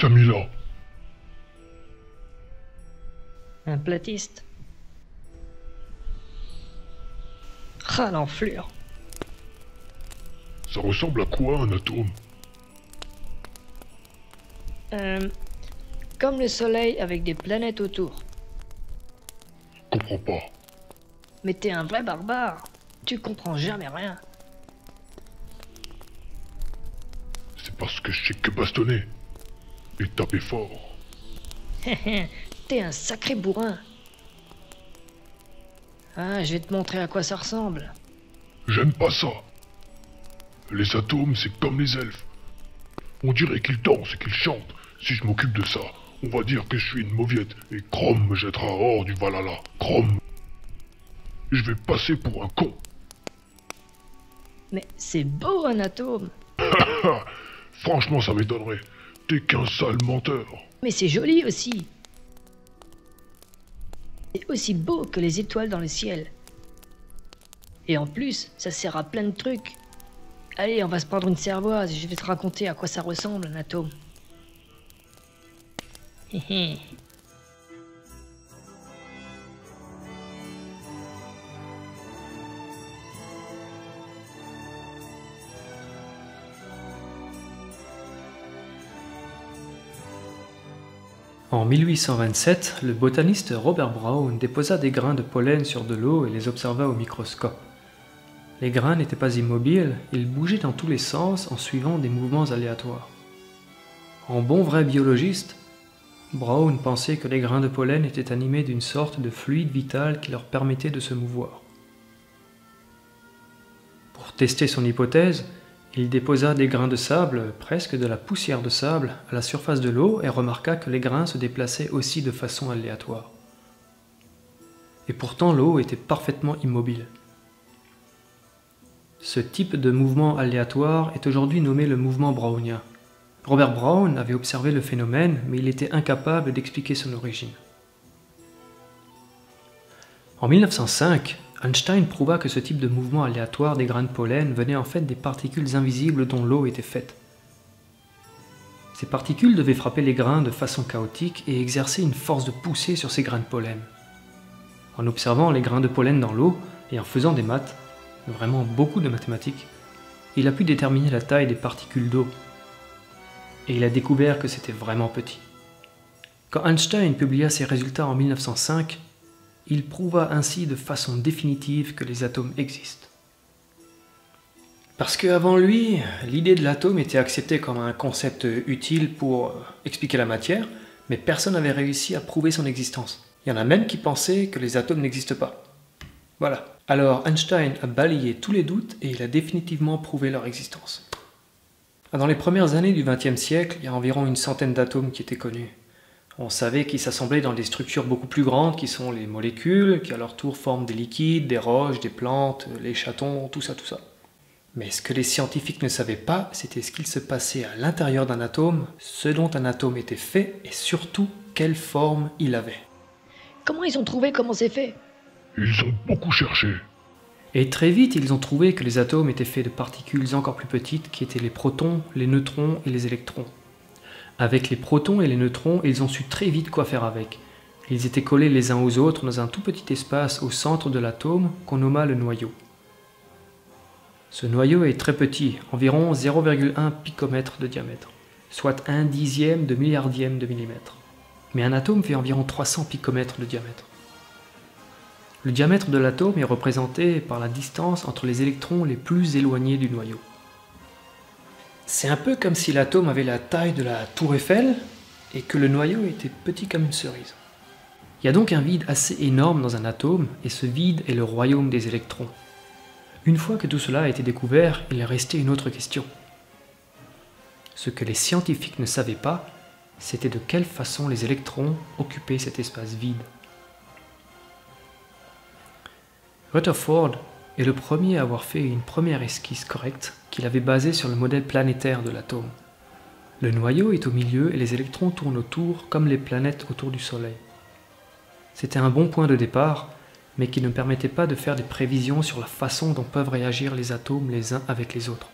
t'a mis là Un platiste. Ah l'enflure. Ça ressemble à quoi un atome? Euh, comme le soleil avec des planètes autour. Comprends pas. Mais t'es un vrai barbare. Tu comprends jamais rien. C'est parce que je sais que bastonner. Et taper fort. T'es un sacré bourrin. Ah, je vais te montrer à quoi ça ressemble. J'aime pas ça. Les atomes, c'est comme les elfes. On dirait qu'ils dansent et qu'ils chantent. Si je m'occupe de ça, on va dire que je suis une mauviette et Chrome me jettera hors du Valhalla. Chrome. Je vais passer pour un con. Mais c'est beau un atome. Franchement, ça m'étonnerait. Qu'un sale menteur. Mais c'est joli aussi. C'est aussi beau que les étoiles dans le ciel. Et en plus, ça sert à plein de trucs. Allez, on va se prendre une cervoise je vais te raconter à quoi ça ressemble un atome. En 1827, le botaniste Robert Brown déposa des grains de pollen sur de l'eau et les observa au microscope. Les grains n'étaient pas immobiles, ils bougeaient dans tous les sens en suivant des mouvements aléatoires. En bon vrai biologiste, Brown pensait que les grains de pollen étaient animés d'une sorte de fluide vital qui leur permettait de se mouvoir. Pour tester son hypothèse, il déposa des grains de sable, presque de la poussière de sable, à la surface de l'eau et remarqua que les grains se déplaçaient aussi de façon aléatoire. Et pourtant l'eau était parfaitement immobile. Ce type de mouvement aléatoire est aujourd'hui nommé le mouvement brownien. Robert Brown avait observé le phénomène, mais il était incapable d'expliquer son origine. En 1905, Einstein prouva que ce type de mouvement aléatoire des grains de pollen venait en fait des particules invisibles dont l'eau était faite. Ces particules devaient frapper les grains de façon chaotique et exercer une force de poussée sur ces grains de pollen. En observant les grains de pollen dans l'eau et en faisant des maths, vraiment beaucoup de mathématiques, il a pu déterminer la taille des particules d'eau. Et il a découvert que c'était vraiment petit. Quand Einstein publia ses résultats en 1905, il prouva ainsi de façon définitive que les atomes existent. Parce qu'avant lui, l'idée de l'atome était acceptée comme un concept utile pour expliquer la matière, mais personne n'avait réussi à prouver son existence. Il y en a même qui pensaient que les atomes n'existent pas. Voilà. Alors Einstein a balayé tous les doutes et il a définitivement prouvé leur existence. Dans les premières années du XXe siècle, il y a environ une centaine d'atomes qui étaient connus. On savait qu'ils s'assemblaient dans des structures beaucoup plus grandes qui sont les molécules, qui à leur tour forment des liquides, des roches, des plantes, les chatons, tout ça, tout ça. Mais ce que les scientifiques ne savaient pas, c'était ce qu'il se passait à l'intérieur d'un atome, ce dont un atome était fait et surtout quelle forme il avait. Comment ils ont trouvé comment c'est fait? Ils ont beaucoup cherché. Et très vite, ils ont trouvé que les atomes étaient faits de particules encore plus petites qui étaient les protons, les neutrons et les électrons. Avec les protons et les neutrons, ils ont su très vite quoi faire avec. Ils étaient collés les uns aux autres dans un tout petit espace au centre de l'atome qu'on nomma le noyau. Ce noyau est très petit, environ 0,1 picomètre de diamètre, soit un dixième de milliardième de millimètre. Mais un atome fait environ 300 picomètres de diamètre. Le diamètre de l'atome est représenté par la distance entre les électrons les plus éloignés du noyau. C'est un peu comme si l'atome avait la taille de la tour Eiffel et que le noyau était petit comme une cerise. Il y a donc un vide assez énorme dans un atome et ce vide est le royaume des électrons. Une fois que tout cela a été découvert, il est resté une autre question. Ce que les scientifiques ne savaient pas, c'était de quelle façon les électrons occupaient cet espace vide. Rutherford est le premier à avoir fait une première esquisse correcte qu'il avait basée sur le modèle planétaire de l'atome. Le noyau est au milieu et les électrons tournent autour comme les planètes autour du Soleil. C'était un bon point de départ, mais qui ne permettait pas de faire des prévisions sur la façon dont peuvent réagir les atomes les uns avec les autres.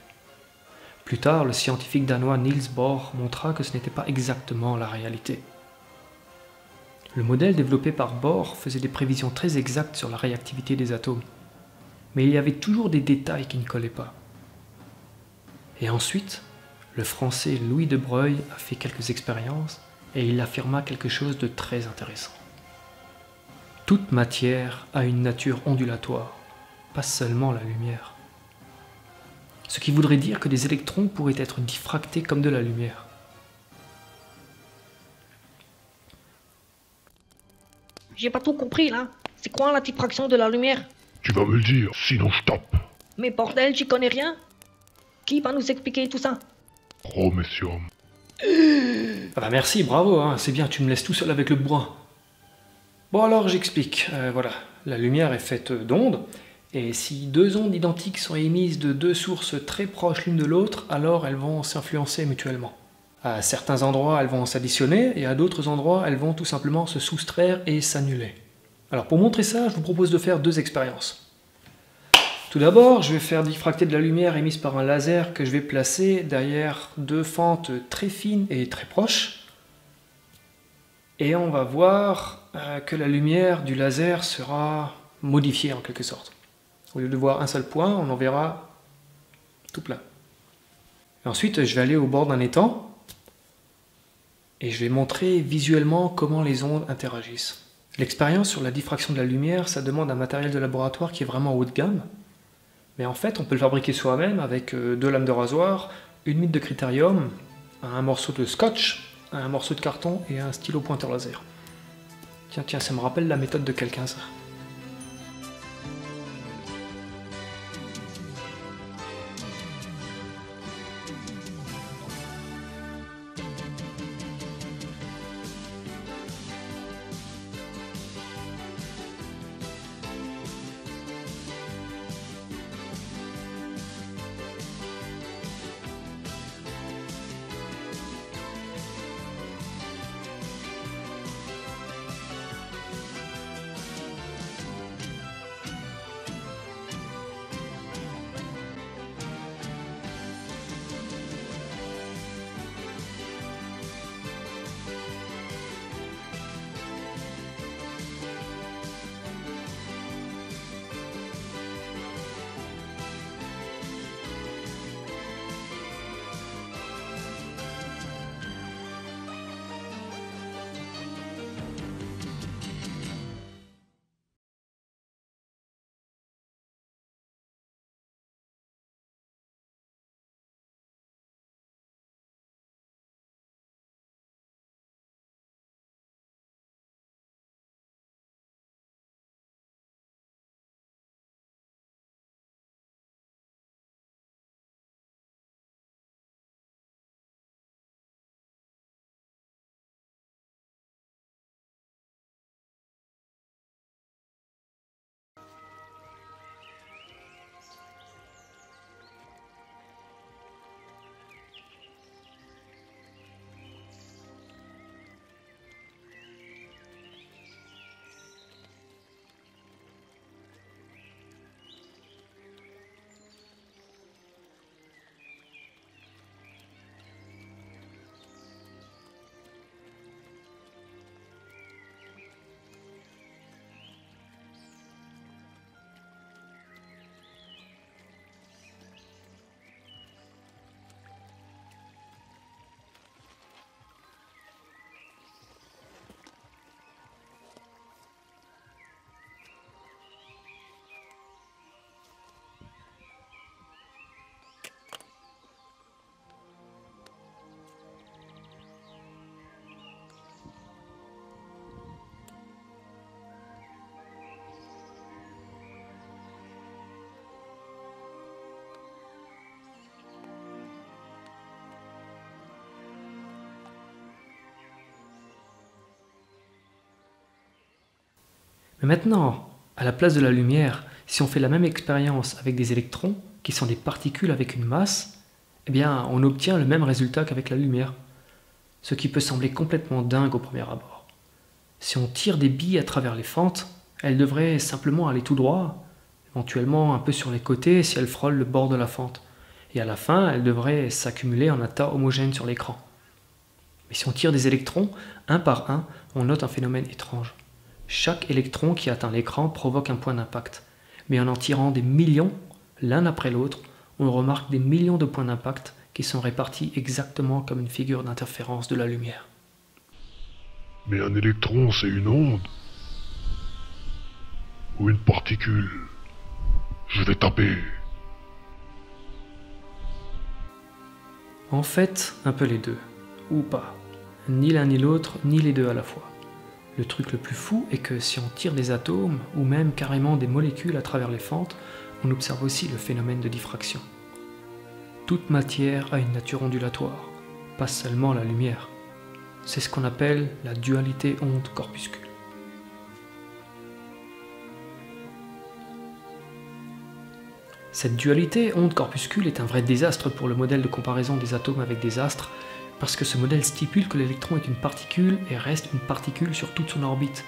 Plus tard, le scientifique danois Niels Bohr montra que ce n'était pas exactement la réalité. Le modèle développé par Bohr faisait des prévisions très exactes sur la réactivité des atomes, mais il y avait toujours des détails qui ne collaient pas. Et ensuite, le français Louis de Broglie a fait quelques expériences et il affirma quelque chose de très intéressant. Toute matière a une nature ondulatoire, pas seulement la lumière. Ce qui voudrait dire que des électrons pourraient être diffractés comme de la lumière. J'ai pas tout compris là. C'est quoi la diffraction de la lumière? Tu vas me le dire, sinon je tape. Mais bordel, j'y connais rien. Qui va nous expliquer tout ça? Oh, messieurs. Ah bah merci, bravo, hein, c'est bien, tu me laisses tout seul avec le bourrin. Bon alors j'explique, Euh, voilà, la lumière est faite d'ondes, et si deux ondes identiques sont émises de deux sources très proches l'une de l'autre, alors elles vont s'influencer mutuellement. À certains endroits, elles vont s'additionner, et à d'autres endroits, elles vont tout simplement se soustraire et s'annuler. Alors pour montrer ça, je vous propose de faire deux expériences. Tout d'abord, je vais faire diffracter de la lumière émise par un laser que je vais placer derrière deux fentes très fines et très proches. Et on va voir euh, que la lumière du laser sera modifiée en quelque sorte. Au lieu de voir un seul point, on en verra tout plein. Ensuite, je vais aller au bord d'un étang et je vais montrer visuellement comment les ondes interagissent. L'expérience sur la diffraction de la lumière, ça demande un matériel de laboratoire qui est vraiment haut de gamme. Mais en fait, on peut le fabriquer soi-même avec euh, deux lames de rasoir, une mite de critérium, un morceau de scotch, un morceau de carton et un stylo pointeur laser. Tiens, tiens, ça me rappelle la méthode de quelqu'un. Maintenant, à la place de la lumière, si on fait la même expérience avec des électrons, qui sont des particules avec une masse, eh bien, on obtient le même résultat qu'avec la lumière. Ce qui peut sembler complètement dingue au premier abord. Si on tire des billes à travers les fentes, elles devraient simplement aller tout droit, éventuellement un peu sur les côtés si elles frôlent le bord de la fente. et à la fin, elles devraient s'accumuler en un tas homogène sur l'écran. Mais si on tire des électrons, un par un, on note un phénomène étrange. Chaque électron qui atteint l'écran provoque un point d'impact. Mais en en tirant des millions, l'un après l'autre, on remarque des millions de points d'impact qui sont répartis exactement comme une figure d'interférence de la lumière. Mais un électron, c'est une onde Ou une particule Je vais taper. En fait, un peu les deux. Ou pas. Ni l'un ni l'autre, ni les deux à la fois. Le truc le plus fou est que si on tire des atomes, ou même carrément des molécules à travers les fentes, on observe aussi le phénomène de diffraction. Toute matière a une nature ondulatoire, pas seulement la lumière. C'est ce qu'on appelle la dualité onde-corpuscule. Cette dualité onde-corpuscule est un vrai désastre pour le modèle de comparaison des atomes avec des astres, parce que ce modèle stipule que l'électron est une particule et reste une particule sur toute son orbite,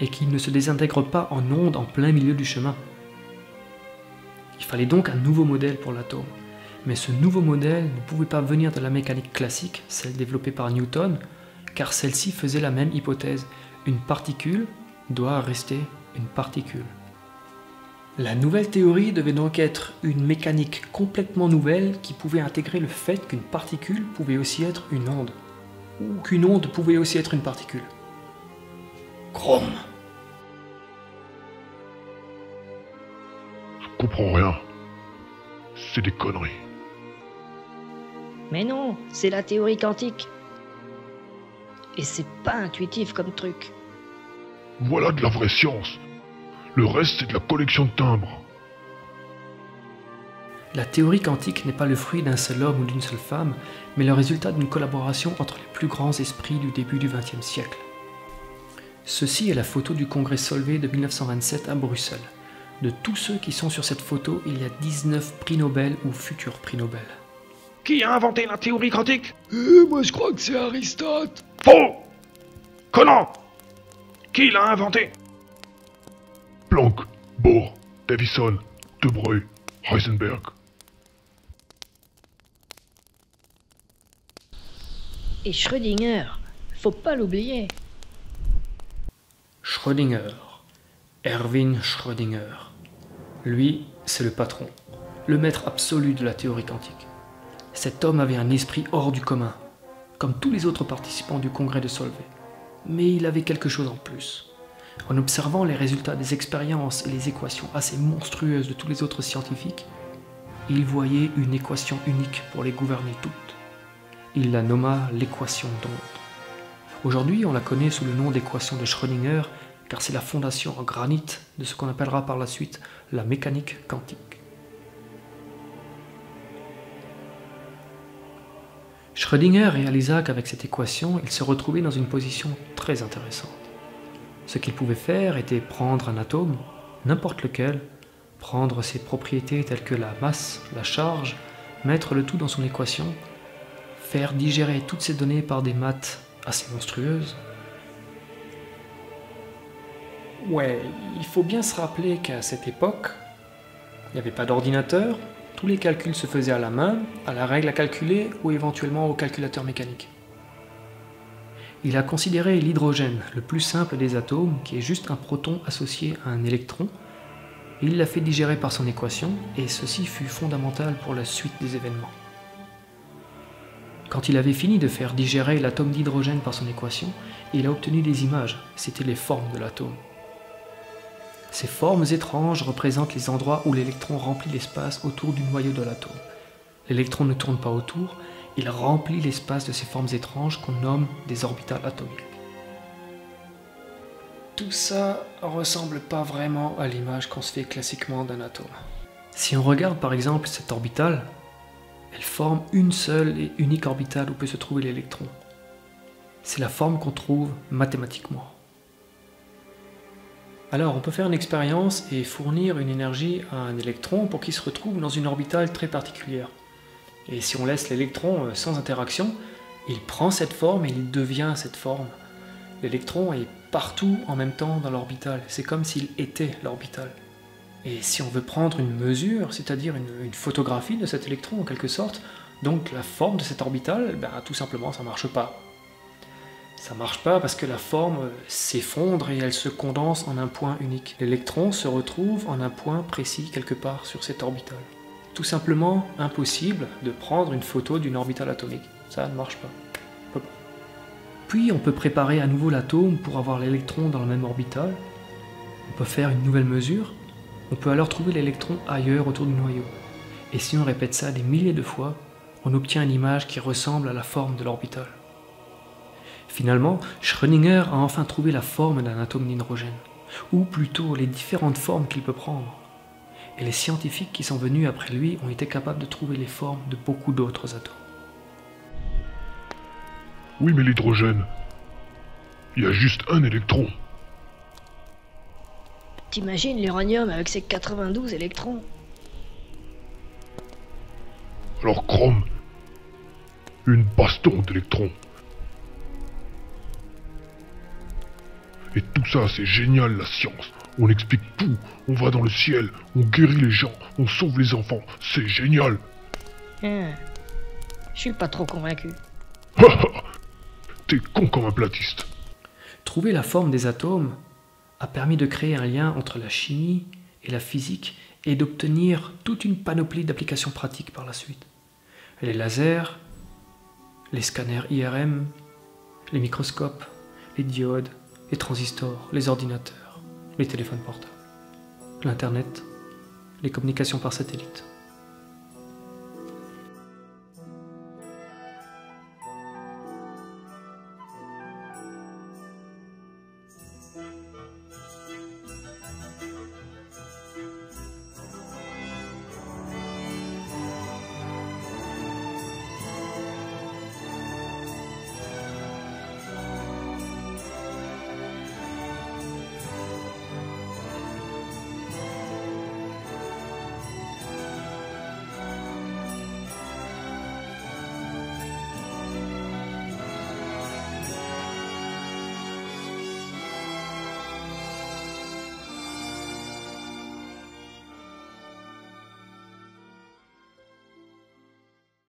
et qu'il ne se désintègre pas en onde en plein milieu du chemin. Il fallait donc un nouveau modèle pour l'atome. Mais ce nouveau modèle ne pouvait pas venir de la mécanique classique, celle développée par Newton, car celle-ci faisait la même hypothèse. Une particule doit rester une particule. La nouvelle théorie devait donc être une mécanique complètement nouvelle qui pouvait intégrer le fait qu'une particule pouvait aussi être une onde, ou qu'une onde pouvait aussi être une particule. Chrome. Je comprends rien. C'est des conneries. Mais non, c'est la théorie quantique. Et c'est pas intuitif comme truc. Voilà de la vraie science. Le reste, c'est de la collection de timbres. La théorie quantique n'est pas le fruit d'un seul homme ou d'une seule femme, mais le résultat d'une collaboration entre les plus grands esprits du début du XXe siècle. Ceci est la photo du congrès Solvay de 1927 à Bruxelles. De tous ceux qui sont sur cette photo, il y a 19 prix Nobel ou futurs prix Nobel. Qui a inventé la théorie quantique? Euh, moi je crois que c'est Aristote. Faux Conan Qui l'a inventé? Davison, De Broglie, Heisenberg. Et Schrödinger, faut pas l'oublier. Schrödinger. Erwin Schrödinger. Lui, c'est le patron, le maître absolu de la théorie quantique. Cet homme avait un esprit hors du commun, comme tous les autres participants du congrès de Solvay. Mais il avait quelque chose en plus. En observant les résultats des expériences et les équations assez monstrueuses de tous les autres scientifiques, il voyait une équation unique pour les gouverner toutes. Il la nomma l'équation d'onde. Aujourd'hui, on la connaît sous le nom d'équation de Schrödinger, car c'est la fondation en granit de ce qu'on appellera par la suite la mécanique quantique. Schrödinger réalisa qu'avec cette équation, il se retrouvait dans une position très intéressante. Ce qu'il pouvait faire était prendre un atome, n'importe lequel, prendre ses propriétés telles que la masse, la charge, mettre le tout dans son équation, faire digérer toutes ces données par des maths assez monstrueuses. Ouais, il faut bien se rappeler qu'à cette époque, il n'y avait pas d'ordinateur, tous les calculs se faisaient à la main, à la règle à calculer ou éventuellement au calculateur mécanique. Il a considéré l'hydrogène, le plus simple des atomes, qui est juste un proton associé à un électron, il l'a fait digérer par son équation, et ceci fut fondamental pour la suite des événements. Quand il avait fini de faire digérer l'atome d'hydrogène par son équation, il a obtenu des images, c'étaient les formes de l'atome. Ces formes étranges représentent les endroits où l'électron remplit l'espace autour du noyau de l'atome. L'électron ne tourne pas autour, il remplit l'espace de ces formes étranges qu'on nomme des orbitales atomiques. Tout ça ressemble pas vraiment à l'image qu'on se fait classiquement d'un atome. Si on regarde par exemple cette orbitale, elle forme une seule et unique orbitale où peut se trouver l'électron. C'est la forme qu'on trouve mathématiquement. Alors on peut faire une expérience et fournir une énergie à un électron pour qu'il se retrouve dans une orbitale très particulière. Et si on laisse l'électron euh, sans interaction, il prend cette forme et il devient cette forme. L'électron est partout en même temps dans l'orbitale. C'est comme s'il était l'orbitale. Et si on veut prendre une mesure, c'est-à-dire une, photographie de cet électron en quelque sorte, donc la forme de cette orbitale, ben, tout simplement ça marche pas. Ça marche pas parce que la forme s'effondre et elle se condense en un point unique. L'électron se retrouve en un point précis quelque part sur cette orbitale. Tout simplement impossible de prendre une photo d'une orbitale atomique. Ça ne marche pas. Puis on peut préparer à nouveau l'atome pour avoir l'électron dans la même orbitale. On peut faire une nouvelle mesure. On peut alors trouver l'électron ailleurs autour du noyau. Et si on répète ça des milliers de fois, on obtient une image qui ressemble à la forme de l'orbitale. Finalement, Schrödinger a enfin trouvé la forme d'un atome d'hydrogène, ou plutôt les différentes formes qu'il peut prendre. Et les scientifiques qui sont venus après lui ont été capables de trouver les formes de beaucoup d'autres atomes. Oui, mais l'hydrogène, il y a juste un électron. T'imagines l'uranium avec ses 92 électrons Alors Chrome, une baston d'électrons. Et tout ça, c'est génial la science. On explique tout, on va dans le ciel, on guérit les gens, on sauve les enfants, c'est génial. Hein. Je suis pas trop convaincu. T'es con comme un platiste. Trouver la forme des atomes a permis de créer un lien entre la chimie et la physique et d'obtenir toute une panoplie d'applications pratiques par la suite. Les lasers, les scanners IRM, les microscopes, les diodes, les transistors, les ordinateurs, les téléphones portables, l'Internet, les communications par satellite.